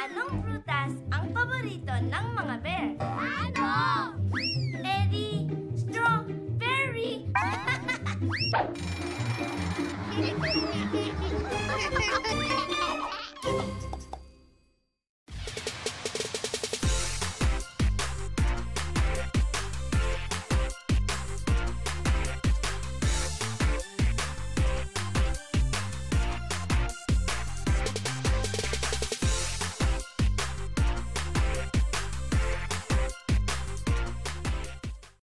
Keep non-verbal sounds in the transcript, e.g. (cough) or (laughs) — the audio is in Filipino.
Anong prutas ang paborito ng mga bear? Ano? Eddie, strawberry. (laughs)